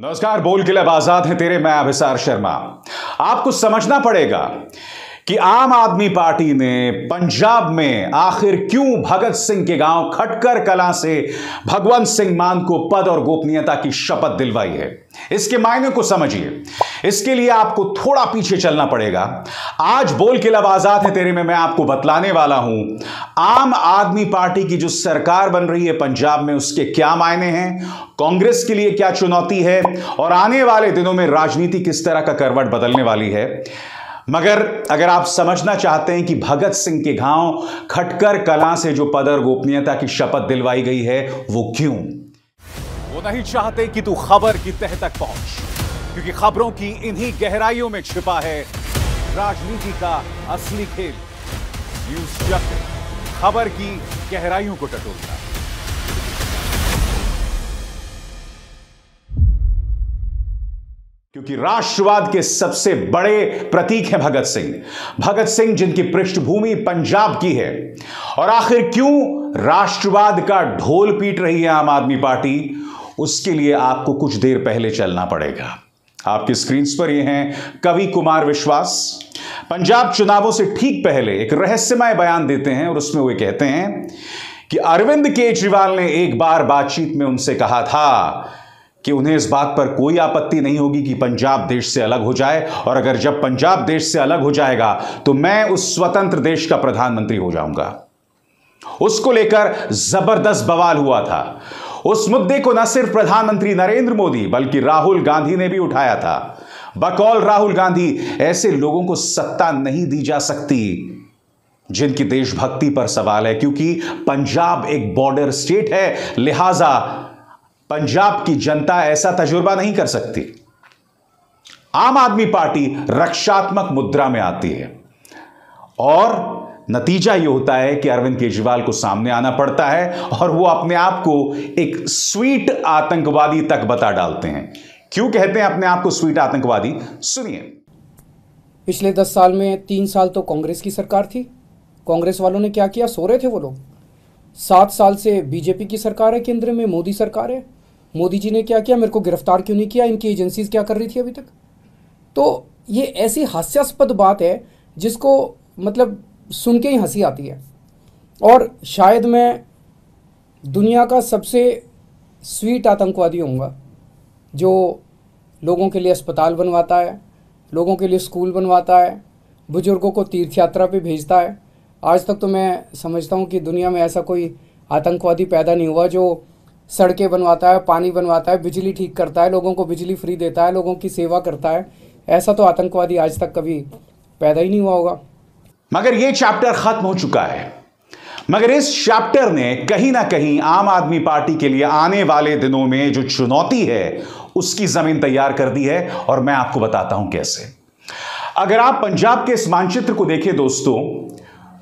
नमस्कार बोल के लिए आज़ाद है तेरे मैं अभिसार शर्मा। आपको समझना पड़ेगा। कि आम आदमी पार्टी ने पंजाब में आखिर क्यों भगत सिंह के गाँव खटकर कला से भगवंत सिंह मान को पद और गोपनीयता की शपथ दिलवाई है? इसके मायने को समझिए। इसके लिए आपको थोड़ा पीछे चलना पड़ेगा। आज बोल के लब आज़ाद है तेरे में, मैं आपको बतलाने वाला हूँ। आम आदमी पार्टी की जो सरकार बन रही है पंजाब में, उसके क्या मायने हैं? कांग्रेस के लिए क्या चुनौती है? और आने वाले दिनों में राजनीति किस तरह का करवट बदलने वाली है? मगर अगर आप समझना चाहते हैं कि भगत सिंह के गाँव खटकर कला से जो पद और गोपनीयता की शपथ दिलवाई गई है, वो क्यों? वो नहीं चाहते कि तू खबर की तह तक पहुँच, क्योंकि खबरों की इन्हीं गहराइयों में छिपा है राजनीति का असली खेल। न्यूज़ चक्र खबर की गहराइयों को टटोलता। क्योंकि राष्ट्रवाद के सबसे बड़े प्रतीक हैं भगत सिंह। भगत सिंह जिनकी पृष्ठभूमि पंजाब की है। और आखिर क्यों राष्ट्रवाद का ढोल पीट रही है आम आदमी पार्टी? उसके लिए आपको कुछ देर पहले चलना पड़ेगा। आपकी स्क्रीन पर ये हैं कवि कुमार विश्वास। पंजाब चुनावों से ठीक पहले एक रहस्यमय बयान देते हैं और उसमें वे कहते हैं कि अरविंद केजरीवाल ने एक बार बातचीत में उनसे कहा था कि उन्हें इस बात पर कोई आपत्ति नहीं होगी कि पंजाब देश से अलग हो जाए, और अगर जब पंजाब देश से अलग हो जाएगा तो मैं उस स्वतंत्र देश का प्रधानमंत्री हो जाऊँगा। उसको लेकर ज़बरदस्त बवाल हुआ था। उस मुद्दे को न सिर्फ़ प्रधानमंत्री नरेंद्र मोदी, बल्कि राहुल गांधी ने भी उठाया था। बकौल राहुल गांधी, ऐसे लोगों को सत्ता नहीं दी जा सकती, जिनकी देशभक्ति पर सवाल है, क्योंकि पंजाब एक बॉर्डर स्टेट है, लिहाजा पंजाब की जनता ऐसा तजुर्बा नहीं कर सकती। आम आदमी पार्टी रक्षात्मक मुद्रा में आती है। और नतीजा यह होता है कि अरविंद केजरीवाल को सामने आना पड़ता है और वो अपने आप को एक स्वीट आतंकवादी तक बता डालते हैं। क्यों कहते हैं अपने आप को स्वीट आतंकवादी? सुनिए। पिछले दस साल में तीन साल तो कांग्रेस की सरकार थी। कांग्रेस वालों ने क्या किया? सो रहे थे वो लोग। सात साल से बीजेपी की सरकार है, केंद्र में मोदी सरकार है। मोदी जी ने क्या किया? मेरे को गिरफ़्तार क्यों नहीं किया? इनकी एजेंसीज क्या कर रही थी अभी तक? तो ये ऐसी हास्यास्पद बात है जिसको मतलब सुन के ही हँसी आती है। और शायद मैं दुनिया का सबसे स्वीट आतंकवादी होऊँगा, जो लोगों के लिए अस्पताल बनवाता है, लोगों के लिए स्कूल बनवाता है, बुज़ुर्गों को तीर्थ यात्रा पे भेजता है। आज तक तो मैं समझता हूँ कि दुनिया में ऐसा कोई आतंकवादी पैदा नहीं हुआ जो सड़कें बनवाता है, पानी बनवाता है, बिजली ठीक करता है, लोगों को बिजली फ्री देता है, लोगों की सेवा करता है। ऐसा तो आतंकवादी आज तक कभी पैदा ही नहीं हुआ होगा। मगर यह चैप्टर खत्म हो चुका है। मगर इस चैप्टर ने कहीं ना कहीं आम आदमी पार्टी के लिए आने वाले दिनों में जो चुनौती है, उसकी ज़मीन तैयार कर दी है, और मैं आपको बताता हूँ कैसे। अगर आप पंजाब के इस मानचित्र को देखें दोस्तों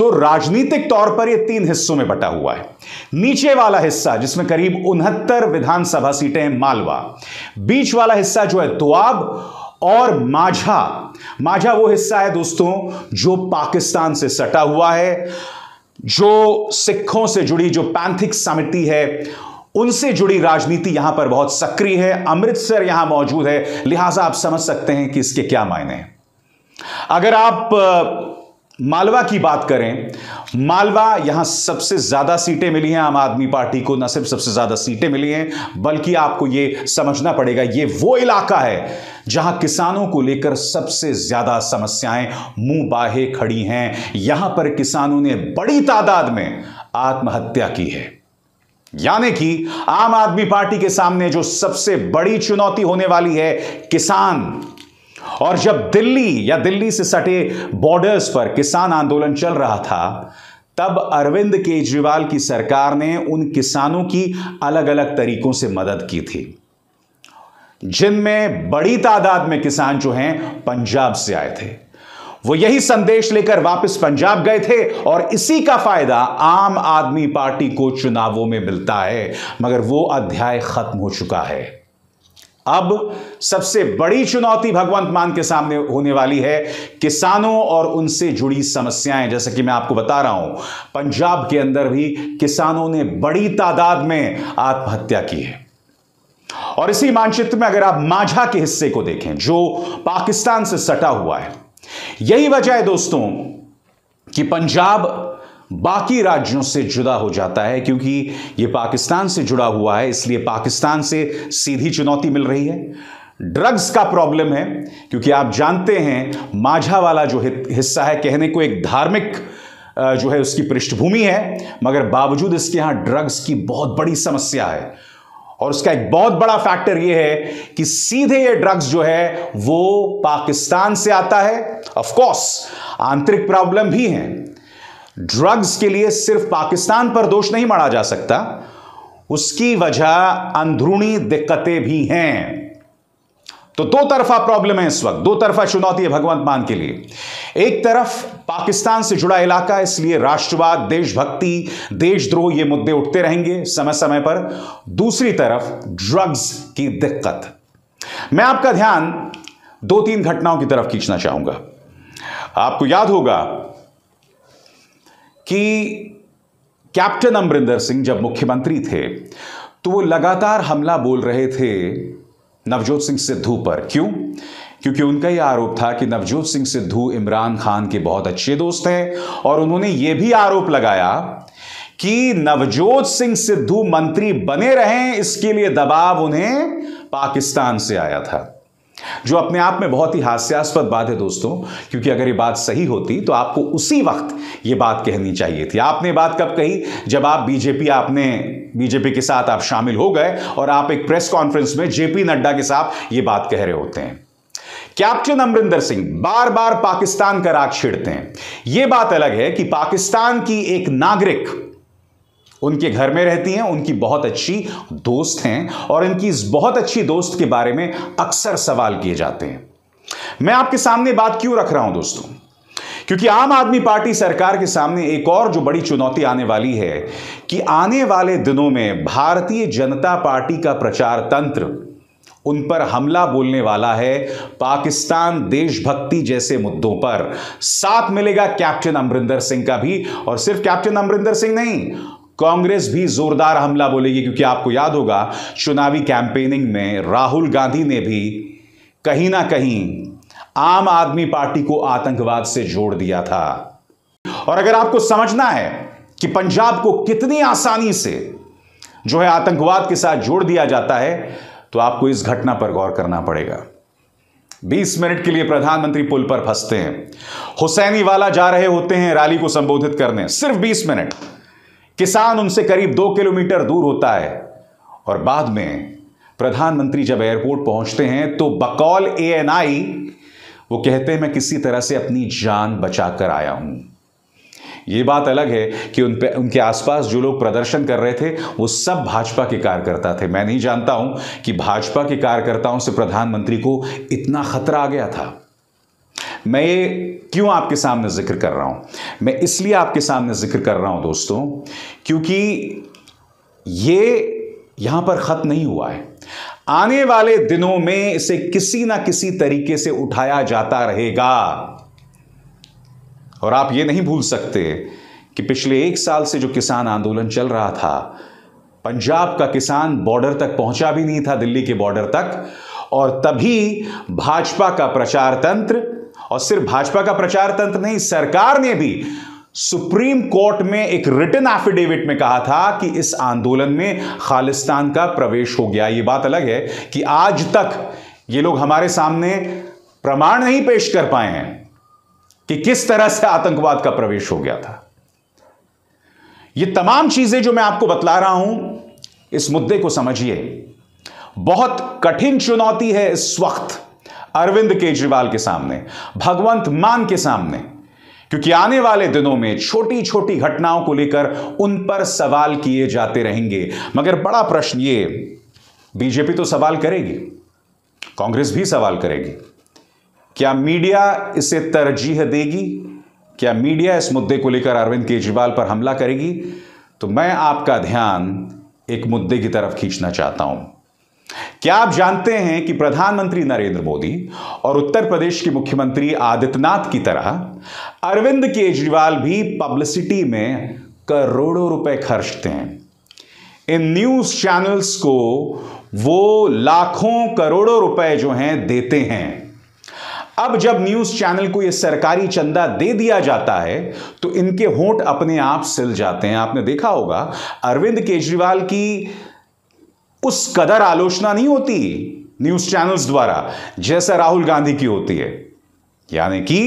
तो राजनीतिक तौर पर यह तीन हिस्सों में बटा हुआ है। नीचे वाला हिस्सा, जिसमें करीब उनहत्तर विधानसभा सीटें हैं, मालवा। बीच वाला हिस्सा जो है, दुआब और माझा। माझा वो हिस्सा है दोस्तों, जो पाकिस्तान से सटा हुआ है, जो सिखों से जुड़ी जो पैंथिक समिति है, उनसे जुड़ी राजनीति यहाँ पर बहुत सक्रिय है, अमृतसर यहाँ मौजूद है। लिहाजा आप समझ सकते हैं कि इसके क्या मायने हैं। अगर आप मालवा की बात करें, मालवा यहाँ सबसे ज़्यादा सीटें मिली हैं आम आदमी पार्टी को, न सिर्फ़ सबसे ज़्यादा सीटें मिली हैं, बल्कि आपको यह समझना पड़ेगा यह वो इलाका है जहाँ किसानों को लेकर सबसे ज़्यादा समस्याएँ मुँह बाहे खड़ी हैं। यहाँ पर किसानों ने बड़ी तादाद में आत्महत्या की है। यानी कि आम आदमी पार्टी के सामने जो सबसे बड़ी चुनौती होने वाली है, किसान। और जब दिल्ली या दिल्ली से सटे बॉर्डर्स पर किसान आंदोलन चल रहा था, तब अरविंद केजरीवाल की सरकार ने उन किसानों की अलग अलग तरीकों से मदद की थी। जिनमें बड़ी तादाद में किसान जो हैं, पंजाब से आए थे। वो यही संदेश लेकर वापस पंजाब गए थे और इसी का फ़ायदा आम आदमी पार्टी को चुनावों में मिलता है, मगर वो अध्याय खत्म हो चुका है। अब सबसे बड़ी चुनौती भगवंत मान के सामने होने वाली है। किसानों और उनसे जुड़ी समस्याएँ, जैसे कि मैं आपको बता रहा हूँ, पंजाब के अंदर भी किसानों ने बड़ी तादाद में आत्महत्या की है। और इसी मानचित्र में अगर आप माझा के हिस्से को देखें, जो पाकिस्तान से सटा हुआ है, यही वजह है दोस्तों, कि पंजाब बाकी राज्यों से जुदा हो जाता है क्योंकि यह पाकिस्तान से जुड़ा हुआ है, इसलिए पाकिस्तान से सीधी चुनौती मिल रही है। ड्रग्स का प्रॉब्लम है, क्योंकि आप जानते हैं, माझा वाला जो हिस्सा है, कहने को एक धार्मिक जो है उसकी पृष्ठभूमि है, मगर बावजूद इसके यहाँ ड्रग्स की बहुत बड़ी समस्या है। और उसका एक बहुत बड़ा फैक्टर यह है कि सीधे ये ड्रग्स जो है, वो पाकिस्तान से आता है। ऑफ़ कोर्स आंतरिक प्रॉब्लम भी है ड्रग्स के लिए सिर्फ़ पाकिस्तान पर दोष नहीं मढ़ा जा सकता। उसकी वजह अंदरूनी दिक्कतें भी हैं। तो दो तरफा प्रॉब्लम है इस वक्त। दो तरफा चुनौती है भगवंत मान के लिए। एक तरफ़ पाकिस्तान से जुड़ा इलाका, इसलिए राष्ट्रवाद, देशभक्ति, देशद्रोह, ये मुद्दे उठते रहेंगे समय समय पर। दूसरी तरफ़ ड्रग्स की दिक्कत। मैं आपका ध्यान दो तीन घटनाओं की तरफ़ खींचना चाहूँगा। आपको याद होगा कि कैप्टन अमरिंदर सिंह जब मुख्यमंत्री थे तो वो लगातार हमला बोल रहे थे नवजोत सिंह सिद्धू पर। क्यों? क्योंकि उनका यह आरोप था कि नवजोत सिंह सिद्धू इमरान खान के बहुत अच्छे दोस्त हैं, और उन्होंने यह भी आरोप लगाया कि नवजोत सिंह सिद्धू मंत्री बने रहें, इसके लिए दबाव उन्हें पाकिस्तान से आया था। जो अपने आप में बहुत ही हास्यास्पद बात है दोस्तों, क्योंकि अगर ये बात सही होती तो आपको उसी वक्त ये बात कहनी चाहिए थी। आपने बात कब कही? जब आप बीजेपी, आपने बीजेपी के साथ आप शामिल हो गए और आप एक प्रेस कॉन्फ्रेंस में जेपी नड्डा के साथ ये बात कह रहे होते हैं। कैप्टन अमरिंदर सिंह बार बार पाकिस्तान का राग छेड़ते हैं। यह बात अलग है कि पाकिस्तान की एक नागरिक उनके घर में रहती हैं, उनकी बहुत अच्छी दोस्त हैं और इनकी इस बहुत अच्छी दोस्त के बारे में अक्सर सवाल किए जाते हैं। मैं आपके सामने बात क्यों रख रहा हूँ दोस्तों? क्योंकि आम आदमी पार्टी सरकार के सामने एक और जो बड़ी चुनौती आने वाली है कि आने वाले दिनों में भारतीय जनता पार्टी का प्रचार तंत्र उन पर हमला बोलने वाला है, पाकिस्तान देशभक्ति जैसे मुद्दों पर। साथ मिलेगा कैप्टन अमरिंदर सिंह का भी, और सिर्फ़ कैप्टन अमरिंदर सिंह नहीं कांग्रेस भी जोरदार हमला बोलेगी, क्योंकि आपको याद होगा, चुनावी कैंपेनिंग में राहुल गांधी ने भी कहीं ना कहीं आम आदमी पार्टी को आतंकवाद से जोड़ दिया था। और अगर आपको समझना है कि पंजाब को कितनी आसानी से जो है आतंकवाद के साथ जोड़ दिया जाता है तो आपको इस घटना पर गौर करना पड़ेगा। 20 मिनट के लिए प्रधानमंत्री पुल पर फंसते हैं। हुसैनी वाला जा रहे होते हैं रैली को संबोधित करने। सिर्फ़ 20 मिनट। किसान उनसे करीब दो किलोमीटर दूर होता है। और बाद में प्रधानमंत्री जब एयरपोर्ट पहुँचते हैं तो बकौल एएनआई वो कहते हैं, मैं किसी तरह से अपनी जान बचाकर आया हूँ। ये बात अलग है कि उन पे, उनके आसपास जो लोग प्रदर्शन कर रहे थे, वो सब भाजपा के कार्यकर्ता थे। मैं नहीं जानता हूँ कि भाजपा के कार्यकर्ताओं से प्रधानमंत्री को इतना खतरा आ गया था। मैं ये क्यों आपके सामने ज़िक्र कर रहा हूँ? मैं इसलिए आपके सामने ज़िक्र कर रहा हूँ दोस्तों, क्योंकि ये यहाँ पर खत्म नहीं हुआ है। आने वाले दिनों में इसे किसी ना किसी तरीके से उठाया जाता रहेगा। और आप ये नहीं भूल सकते कि पिछले एक साल से जो किसान आंदोलन चल रहा था, पंजाब का किसान बॉर्डर तक पहुँचा भी नहीं था, दिल्ली के बॉर्डर तक, और तभी भाजपा का प्रचार तंत्र और सिर्फ़ भाजपा का प्रचार तंत्र नहीं, सरकार ने भी सुप्रीम कोर्ट में एक रिटर्न एफिडेविट में कहा था कि इस आंदोलन में खालिस्तान का प्रवेश हो गया। यह बात अलग है कि आज तक ये लोग हमारे सामने प्रमाण नहीं पेश कर पाए हैं कि किस तरह से आतंकवाद का प्रवेश हो गया था। ये तमाम चीज़ें जो मैं आपको बतला रहा हूँ, इस मुद्दे को समझिए। बहुत कठिन चुनौती है इस वक्त। अरविंद केजरीवाल के सामने, भगवंत मान के सामने। क्योंकि आने वाले दिनों में छोटी छोटी घटनाओं को लेकर उन पर सवाल किए जाते रहेंगे। मगर बड़ा प्रश्न ये, बीजेपी तो सवाल करेगी, कांग्रेस भी सवाल करेगी। क्या मीडिया इसे तरजीह देगी? क्या मीडिया इस मुद्दे को लेकर अरविंद केजरीवाल पर हमला करेगी? तो मैं आपका ध्यान एक मुद्दे की तरफ़ खींचना चाहता हूँ। क्या आप जानते हैं कि प्रधानमंत्री नरेंद्र मोदी और उत्तर प्रदेश के मुख्यमंत्री आदित्यनाथ की तरह अरविंद केजरीवाल भी पब्लिसिटी में करोड़ों रुपए खर्चते हैं? इन न्यूज़ चैनल्स को वो लाखों करोड़ों रुपए जो हैं देते हैं। अब जब न्यूज़ चैनल को यह सरकारी चंदा दे दिया जाता है तो इनके होंठ अपने आप सिल जाते हैं। आपने देखा होगा, अरविंद केजरीवाल की उस कदर आलोचना नहीं होती न्यूज़ चैनल्स द्वारा, जैसा राहुल गांधी की होती है। यानी कि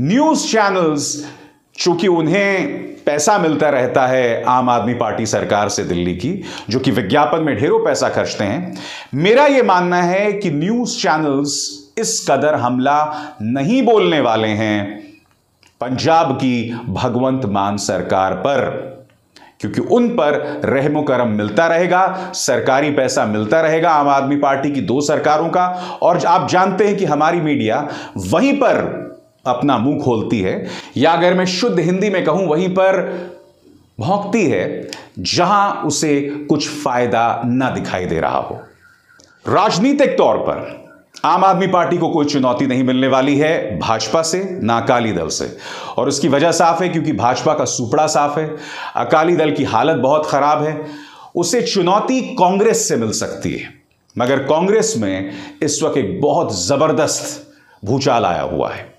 न्यूज़ चैनल्स, चूँकि उन्हें पैसा मिलता रहता है आम आदमी पार्टी सरकार से दिल्ली की, जो कि विज्ञापन में ढेरों पैसा खर्चते हैं, मेरा यह मानना है कि न्यूज़ चैनल्स इस कदर हमला नहीं बोलने वाले हैं। पंजाब की भगवंत मान सरकार पर क्योंकि उन पर रहमो करम मिलता रहेगा, सरकारी पैसा मिलता रहेगा आम आदमी पार्टी की दो सरकारों का। और आप जानते हैं कि हमारी मीडिया वहीं पर अपना मुँह खोलती है, या अगर मैं शुद्ध हिंदी में कहूँ, वहीं पर भौंकती है, जहाँ उसे कुछ फ़ायदा ना दिखाई दे रहा हो। राजनीतिक तौर पर आम आदमी पार्टी को कोई चुनौती नहीं मिलने वाली है भाजपा से, ना अकाली दल से। और उसकी वजह साफ़ है क्योंकि भाजपा का सुपड़ा साफ़ है, अकाली दल की हालत बहुत खराब है, उसे चुनौती कांग्रेस से मिल सकती है। मगर कांग्रेस में इस वक्त एक बहुत ज़बरदस्त भूचाल आया हुआ है।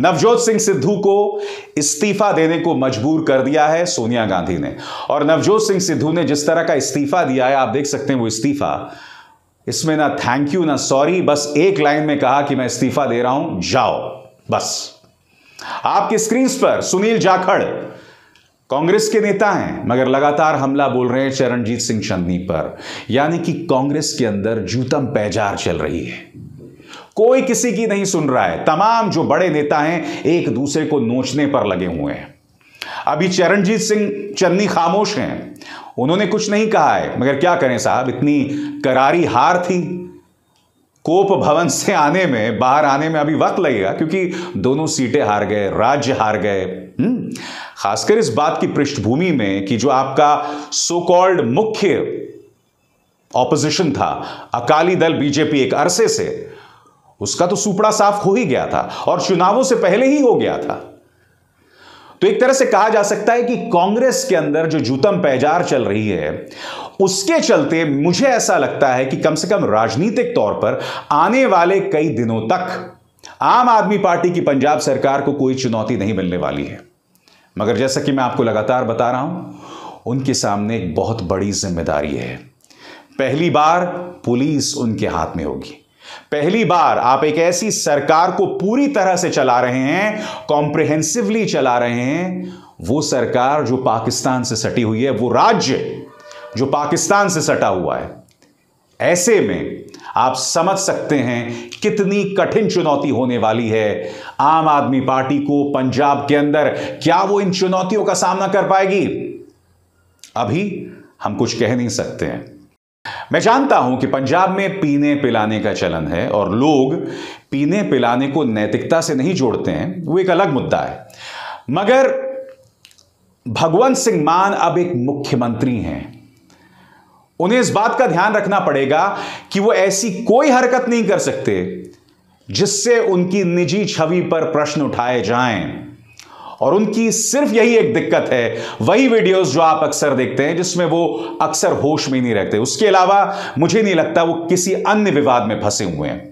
नवजोत सिंह सिद्धू को इस्तीफा देने को मजबूर कर दिया है सोनिया गांधी ने। और नवजोत सिंह सिद्धू ने जिस तरह का इस्तीफा दिया है, आप देख सकते हैं वो इस्तीफा इसमें ना थैंक यू ना सॉरी बस एक लाइन में कहा कि मैं इस्तीफा दे रहा हूँ, जाओ, बस। आपकी स्क्रीन पर सुनील जाखड़, कांग्रेस के नेता हैं, मगर लगातार हमला बोल रहे हैं चरणजीत सिंह चंदनी पर। यानी कि कांग्रेस के अंदर जूतम पैजार चल रही है। कोई किसी की नहीं सुन रहा है। तमाम जो बड़े नेता हैं, एक दूसरे को नोचने पर लगे हुए हैं। अभी चरणजीत सिंह चन्नी खामोश हैं। उन्होंने कुछ नहीं कहा है। मगर क्या करें साहब? इतनी करारी हार थी। कोप भवन से आने में बाहर आने में अभी वक्त लगेगा क्योंकि दोनों सीटें हार गए राज्य हार गए। हम्म, खासकर इस बात की पृष्ठभूमि में कि जो आपका सो कॉल्ड मुख्य ऑपोजिशन था अकाली दल बीजेपी एक अरसे से उसका तो सुपड़ा साफ़ हो ही गया था और चुनावों से पहले ही हो गया था। तो एक तरह से कहा जा सकता है कि कांग्रेस के अंदर जो जूतम पैजार चल रही है, उसके चलते मुझे ऐसा लगता है कि कम से कम राजनीतिक तौर पर आने वाले कई दिनों तक आम आदमी पार्टी की पंजाब सरकार को कोई चुनौती नहीं मिलने वाली है। मगर जैसा कि मैं आपको लगातार बता रहा हूँ, उनके सामने एक बहुत बड़ी ज़िम्मेदारी है। पहली बार पुलिस उनके हाथ में होगी। पहली बार आप एक ऐसी सरकार को पूरी तरह से चला रहे हैं कॉम्प्रिहेंसिवली चला रहे हैं, वो सरकार जो पाकिस्तान से सटी हुई है, वो राज्य जो पाकिस्तान से सटा हुआ है, ऐसे में आप समझ सकते हैं कितनी कठिन चुनौती होने वाली है। आम आदमी पार्टी को पंजाब के अंदर क्या वो इन चुनौतियों का सामना कर पाएगी? अभी हम कुछ कह नहीं सकते हैं। मैं जानता हूँ कि पंजाब में पीने पिलाने का चलन है और लोग पीने पिलाने को नैतिकता से नहीं जोड़ते हैं, वो एक अलग मुद्दा है। मगर भगवंत सिंह मान अब एक मुख्यमंत्री हैं। उन्हें इस बात का ध्यान रखना पड़ेगा कि वो ऐसी कोई हरकत नहीं कर सकते जिससे उनकी निजी छवि पर प्रश्न उठाए जाएँ। और उनकी सिर्फ़ यही एक दिक्कत है। वही वीडियोस जो आप अक्सर देखते हैं, जिसमें वो अक्सर होश में नहीं रहते। उसके अलावा मुझे नहीं लगता वो किसी अन्य विवाद में फंसे हुए हैं।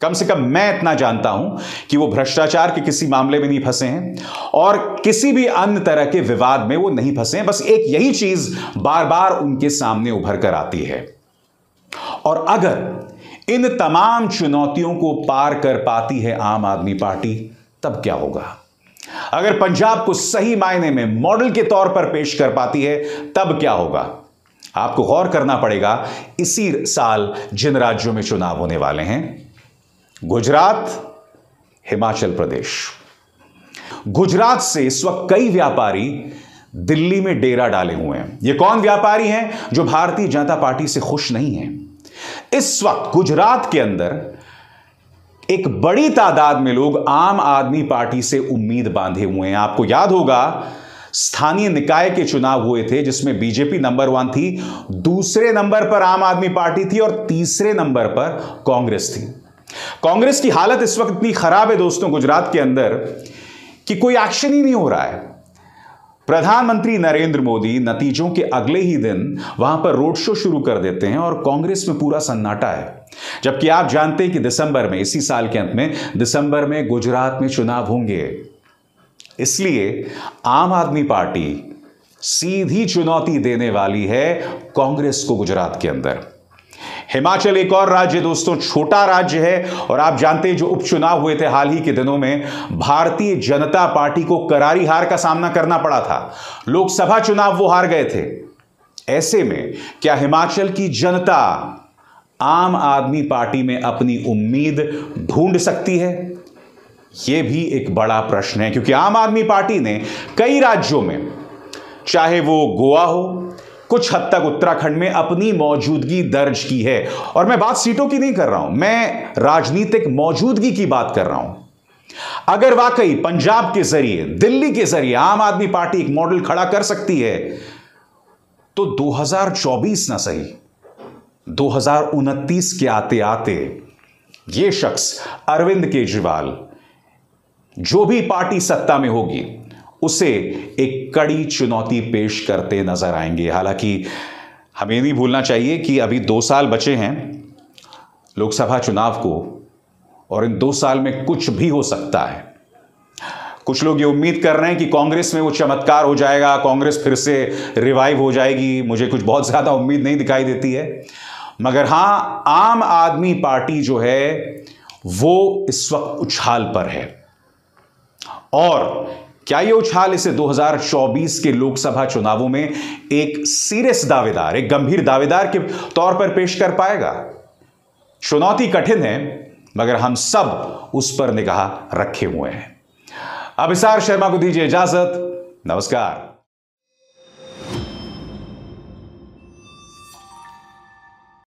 कम से कम मैं इतना जानता हूँ कि वो भ्रष्टाचार के किसी मामले में नहीं फंसे हैं और किसी भी अन्य तरह के विवाद में वो नहीं फंसे हैं। बस एक यही चीज़ बार बार उनके सामने उभर कर आती है। और अगर इन तमाम चुनौतियों को पार कर पाती है आम आदमी पार्टी, तब क्या होगा? अगर पंजाब को सही मायने में मॉडल के तौर पर पेश कर पाती है, तब क्या होगा? आपको गौर करना पड़ेगा, इसी साल जिन राज्यों में चुनाव होने वाले हैं, गुजरात, हिमाचल प्रदेश। गुजरात से इस वक्त कई व्यापारी दिल्ली में डेरा डाले हुए हैं। ये कौन व्यापारी हैं जो भारतीय जनता पार्टी से खुश नहीं हैं? इस वक्त गुजरात के अंदर एक बड़ी तादाद में लोग आम आदमी पार्टी से उम्मीद बांधे हुए हैं। आपको याद होगा, स्थानीय निकाय के चुनाव हुए थे, जिसमें बीजेपी नंबर वन थी, दूसरे नंबर पर आम आदमी पार्टी थी और तीसरे नंबर पर कांग्रेस थी। कांग्रेस की हालत इस वक्त इतनी खराब है दोस्तों गुजरात के अंदर कि कोई एक्शन ही नहीं हो रहा है। प्रधानमंत्री नरेंद्र मोदी नतीजों के अगले ही दिन वहाँ पर रोड शो शुरू कर देते हैं और कांग्रेस में पूरा सन्नाटा है। जबकि आप जानते हैं कि दिसंबर में, इसी साल के अंत में, दिसंबर में गुजरात में चुनाव होंगे। इसलिए आम आदमी पार्टी सीधी चुनौती देने वाली है कांग्रेस को गुजरात के अंदर। हिमाचल एक और राज्य दोस्तों, छोटा राज्य है और आप जानते हैं जो उपचुनाव हुए थे हाल ही के दिनों में, भारतीय जनता पार्टी को करारी हार का सामना करना पड़ा था। लोकसभा चुनाव वो हार गए थे। ऐसे में क्या हिमाचल की जनता आम आदमी पार्टी में अपनी उम्मीद ढूंढ सकती है? यह भी एक बड़ा प्रश्न है, क्योंकि आम आदमी पार्टी ने कई राज्यों में, चाहे वो गोवा हो कुछ हद तक उत्तराखंड में अपनी मौजूदगी दर्ज की है। और मैं बात सीटों की नहीं कर रहा हूँ, मैं राजनीतिक मौजूदगी की बात कर रहा हूँ। अगर वाकई पंजाब के ज़रिए, दिल्ली के ज़रिए आम आदमी पार्टी एक मॉडल खड़ा कर सकती है तो 2024 ना सही 2029 के आते आते यह शख्स अरविंद केजरीवाल, जो भी पार्टी सत्ता में होगी, उसे एक कड़ी चुनौती पेश करते नज़र आएँगे। हालाँकि हमें नहीं भूलना चाहिए कि अभी दो साल बचे हैं लोकसभा चुनाव को, और इन दो साल में कुछ भी हो सकता है। कुछ लोग ये उम्मीद कर रहे हैं कि कांग्रेस में वो चमत्कार हो जाएगा, कांग्रेस फिर से रिवाइव हो जाएगी। मुझे कुछ बहुत ज़्यादा उम्मीद नहीं दिखाई देती है। मगर हाँ, आम आदमी पार्टी जो है, वो इस वक्त उछाल पर है। और क्या ये उछाल इसे 2024 के लोकसभा चुनावों में एक सीरियस दावेदार, एक गंभीर दावेदार के तौर पर पेश कर पाएगा? चुनौती कठिन है, मगर हम सब उस पर निगाह रखे हुए हैं। अभिसार शर्मा को दीजिए इजाज़त। नमस्कार।